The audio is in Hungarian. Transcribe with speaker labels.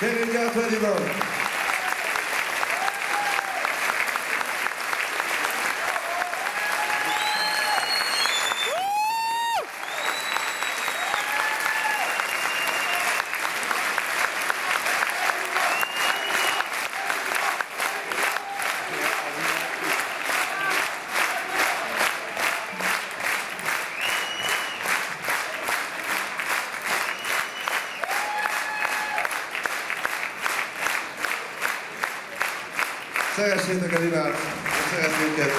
Speaker 1: Quem me engata, irmão? Szeressétek el imát, a szeretnénket.